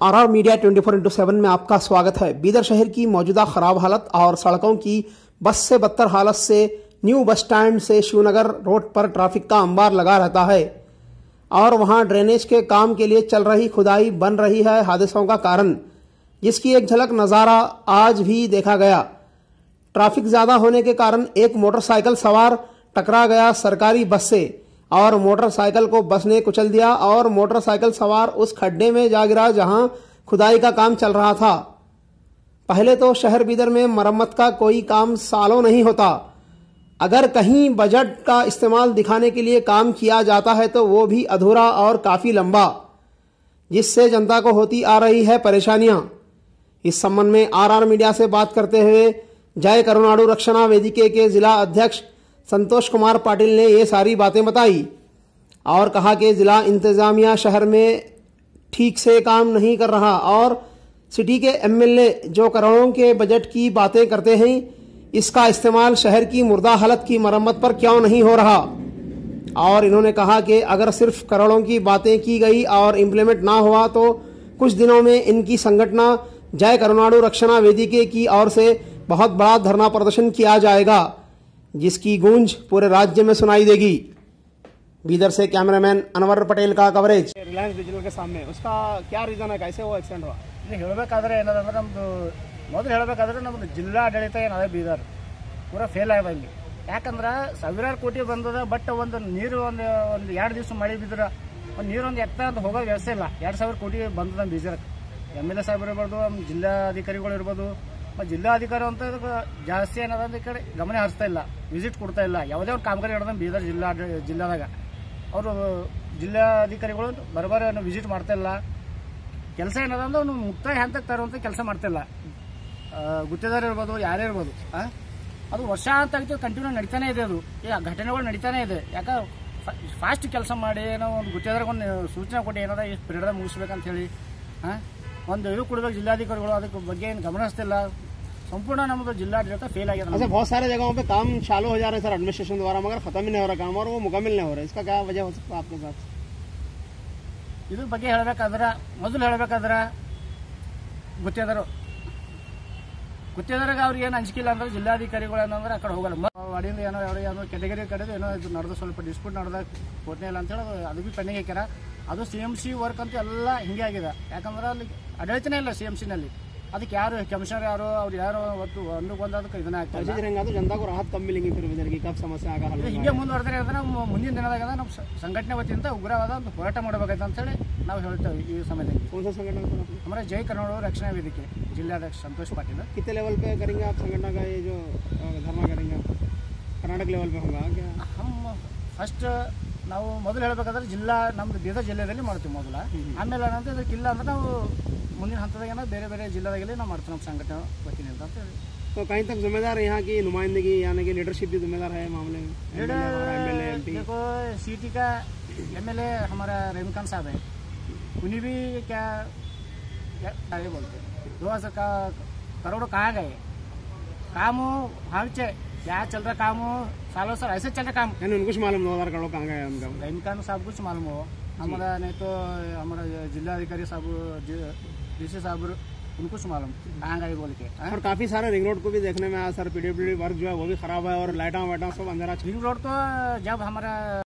R R media twenty four into seven में आपका स्वागत है। बीदर शहर की मौजूदा खराब हालत और सड़कों की बस से बदतर हालत से न्यू बस स्टैंड से शिवनगर रोड पर ट्रैफ़िक का अंबार लगा रहता है। और वहाँ ड्रेनेज के काम के लिए चल रही खुदाई बन रही है हादसों का कारण, जिसकी एक झलक नज़ारा आज भी देखा गया। ट्रैफ़िक ज़्यादा होने के कारण एक मोटरसाइकिल सवार टकरा गया सरकारी बस से। और मोटरसाइकिल को बस ने कुचल दिया और मोटरसाइकिल सवार उस खड्डे में जा गिरा जहाँ खुदाई का काम चल रहा था। पहले तो शहर बीदर में मरम्मत का कोई काम सालों नहीं होता। अगर कहीं बजट का इस्तेमाल दिखाने के लिए काम किया जाता है तो वो भी अधूरा और काफ़ी लंबा, जिससे जनता को होती आ रही है परेशानियाँ। इस संबंध में आरआर मीडिया से बात करते हुए जय करुणाडु रक्षणा वेदिके के जिला अध्यक्ष संतोष कुमार पाटिल ने ये सारी बातें बताई और कहा कि जिला इंतजामिया शहर में ठीक से काम नहीं कर रहा और सिटी के एमएलए जो करोड़ों के बजट की बातें करते हैं, इसका इस्तेमाल शहर की मुर्दा हालत की मरम्मत पर क्यों नहीं हो रहा? और इन्होंने कहा कि अगर सिर्फ़ करोड़ों की बातें की गई और इम्प्लीमेंट ना हुआ तो कुछ दिनों में इनकी संगठना जय करुणाडु रक्षणा वेदिके की ओर से बहुत बड़ा धरना प्रदर्शन किया जाएगा। जिसकी गूंज पूरे राज्य में सुनाई देगी बीदर से कैमरामैन अनवर पटेल का कवरेज रिलायंस डिजिटल के सामने उसका क्या रीजन है कैसे वो एक्सीडेंट हुआ ಇಲ್ಲಿ ಹೇಳಬೇಕಾದ್ರೆ ಏನದಂದ್ರೆ ನಮ್ಮದು ಮೊದಲು ಹೇಳಬೇಕಾದ್ರೆ ನಮ್ಮದು ಜಿಲ್ಲಾ ಆಡಳಿತ ಏನದ ಬೀದರ್ ಪೂರ ಫೇಲ್ ಆಗಿದೆ ಇಲ್ಲಿ ಯಾಕಂದ್ರೆ ಸಾವಿರಾರು ಕೋಟಿ ಬಂದದ ಬಟ್ ಒಂದು ನೀರು ಒಂದು ಒಂದು ಎರಡು ದಿವಸ ಮಳೆ ಬಿದ್ರೆ ಒಂದು ನೀರು ಒಂದು ಎತ್ತ ಅಂತ ಹೋಗೋ ವ್ಯವಸ್ಥೆ ಇಲ್ಲ ಎರಡು ಸಾವಿರ ಕೋಟಿ ಬಂದದ ಬೀದರ್ಗೆ ಎಮ್ ಎಲ್ ಎ ಸಾಹೇಬರು ಇರ್ಬೋದು ಜಿಲ್ಲಾಧಿಕಾರಿಗಳು ಇರ್ಬೋದು ಮತ್ತು ಜಿಲ್ಲಾಧಿಕಾರಿ ಅಂತ ಜಾಸ್ತಿ ಏನದ ಈ ಕಡೆ ಗಮನ ಹರಿಸ್ತಾ ಇಲ್ಲ. ವಿಸಿಟ್ ಕೊಡ್ತಾ ಇಲ್ಲ. ಯಾವುದೇ ಒಂದು ಕಾಮಗಾರಿ ನಡೆದ ಬೀದರ್ ಜಿಲ್ಲಾ ಜಿಲ್ಲಾದಾಗ. ಅವರು ಜಿಲ್ಲಾಧಿಕಾರಿಗಳು ಬರಬಾರ ವಿಸಿಟ್ ಮಾಡ್ತಾ ಇಲ್ಲ. ಕೆಲಸ ಏನದ ಅಂದ್ರೆ ಅವ್ನು ಮುಕ್ತಾಯ ಹಂತಕ್ಕೆ ತರುವಂಥ ಕೆಲಸ ಮಾಡ್ತಿಲ್ಲ ಗುತ್ತಿದಾರ ಇರ್ಬೋದು, ಯಾರೇ ಇರ್ಬೋದು? ಅದು ವರ್ಷ ಅಂತ ಕಂಟಿನ್ಯೂ ನಡೀತಾನೆ ಇದೆ ಅದು. ಈಗ ಘಟನೆಗಳು ನಡೀತಾನೆ ಇದೆ. ಯಾಕ ಫಾಸ್ಟ್ ಕೆಲಸ ಮಾಡಿ ಏನೋ ಒಂದು ಗುತ್ತೇದಾರಿಗೆ ಒಂದು ಸೂಚನೆ ಕೊಟ್ಟು ಏನದ ಇಷ್ಟು ಪೀರಿಯಡ್ ಮುಗಿಸ್ಬೇಕಂತ ಹೇಳಿ ಹಾಂ ಒಂದು ಇದು ಕೊಡ್ಬೇಕು ಜಿಲ್ಲಾಧಿಕಾರಿಗಳು ಅದಕ್ಕೆ ಬಗ್ಗೆ ಏನು ಗಮನ ಹರಿಸ್ತಿಲ್ಲ ಸಂಪೂರ್ಣ ನಮ್ಮದು ಜಿಲ್ಲಾಡಳಿತ ಫೇಲ್ ಆಗಿದೆ अच्छा बहुत सारे जगहों पे काम चालू हो जा रहे हैं सर एडमिनिस्ट्रेशन द्वारा मगर खत्म ही नहीं हो रहा काम और वो मुकम्मल नहीं हो रहा है इसका क्या वजह हो सकता है आपके साथ ಇದ್ರ ಬಗ್ಗೆ ಹೇಳ್ಬೇಕಾದ್ರೆ ಮೊದಲು ಹೇಳ್ಬೇಕಾದ್ರೆ ಗುತ್ತೇದಾರು ಗುತ್ತೇದಾರಿಗೆ ಅವ್ರಿಗೆ ಏನು ಅಂಜಿಕಿಲ್ಲ ಅಂದ್ರೆ ಜಿಲ್ಲಾಧಿಕಾರಿಗಳು ಏನಂದ್ರೆ ಆ ಕಡೆ ಹೋಗಲ್ಲ ಮ- ವಾಡಿಯಿಂದ ಏನೋ ಯಾವ ಏನೋ ಕೆಟಗರಿ ಕಡೆದು ಏನೋ ಇದು ನಡೆದು ಸ್ವಲ್ಪ ಡಿಸ್ಪ್ಯೂಟ್ ನಡೆದ ಕೊಟ್ಟನೆ ಇಲ್ಲ ಅಂತೇಳಿ ಅದು ಅದು ಭೀ ಪೆಂಡಿಂಗ್ ಹಾಕ್ಯಾರ ಅದು ಸಿ ಎಮ್ ಸಿ ವರ್ಕ್ ಅಂತ ಎಲ್ಲ ಹಿಂಗೆ ಆಗಿದೆ ಯಾಕಂದ್ರೆ ಅಲ್ಲಿ ಆಡಳಿತನೇ ಇಲ್ಲ ಸಿ ಎಮ್ ಸಿನಲ್ಲಿ ಅದಕ್ಕೆ ಯಾರು ಕಮಿಷನರ್ ಯಾರು ಅವ್ರು ಯಾರು ಒಟ್ಟು ಒಂದು ಬಂದು ಅದಕ್ಕೆ ಇದನ್ನ ಆಗ್ತಾ ऐसे रहेगा तो जनता को राहत कब मिलेंगी फिर इधर की कब समस्या आगा हल ಇದು होगा? ಹಿಂಗೆ ಮುಂದುವರೆದ್ರೆ ಅಂದ್ರೆ ನಾವು ಮುಂದಿನ ದಿನದಾಗ ನಮ್ಮ ಸ- ಸಂಘಟನೆ ವತಿಯಿಂದ ಉಗ್ರವಾದ ಒಂದು ಹೋರಾಟ ಮಾಡಬೇಕಾಯ್ತು ಅಂತೇಳಿ ನಾವು ಹೇಳ್ತೇವೆ ಈ ಸಮಯದಲ್ಲಿ कौन सा संगठन सर आप? हमारा जय करोड़ रक्षणा वेदिके जिलाध्यक्ष संतोष पाटिल कितने लेवल पे करेंगे आप संगठन का ये जो अ, धरना करेंगे आप कर्नाटक लेवल पे होगा क्या हम ಫಸ್ಟ್ ನಾವು ಮೊದಲು ಹೇಳ್ಬೇಕಾದ್ರೆ ಜಿಲ್ಲಾ ನಮ್ದು ಬೀದರ್ ಜಿಲ್ಲೆಯಲ್ಲಿ ಮಾಡ್ತೀವಿ ಮೊದಲ ಆಮೇಲೆ ಏನಂತ ಇದಕ್ಕೆ ಇಲ್ಲ ಅಂದ್ರೆ ನಾವು ಮುಂದಿನ ಹಂತದಾಗ ಬೇರೆ ಬೇರೆ ಜಿಲ್ಲೆದಾಗಲಿ ನಾವು ಮಾಡ್ತೀವಿ ನಮ್ಮ ಸಂಘಟನೆ ವತಿಯಿಂದ ಅಂತ ಹೇಳಿ तो कहीं तक जिम्मेदार यहाँ की नुमाइंदगी यानी कि लीडरशिप भी जिम्मेदार है मामले में एम एल एम पी देखो सिटी का एम एल ए हमारा रहीमखान साहब है उन्हें भी क्या क्या ये बोलते हैं दो हजार का करोड़ कहाँ गए काम भागचे क्या चल रहा काम सालों साल ऐसे चल रहा काम। यानी उनको कुछ मालूम दो हज़ार कार्ड कहाँ गए उनका। रहीमखान सब कुछ मालूम हो हमारा नहीं तो हमारा जिलाधिकारी साहब डी सी साहब उनको मालूम। कहाँ गए बोल के आ? और काफ़ी सारे रिंग रोड को भी देखने में आया सर पीडब्ल्यू वर्क जो है वो भी खराब है और लाइटा वाइटा सब अंधेरा रिंग रोड तो जब हमारा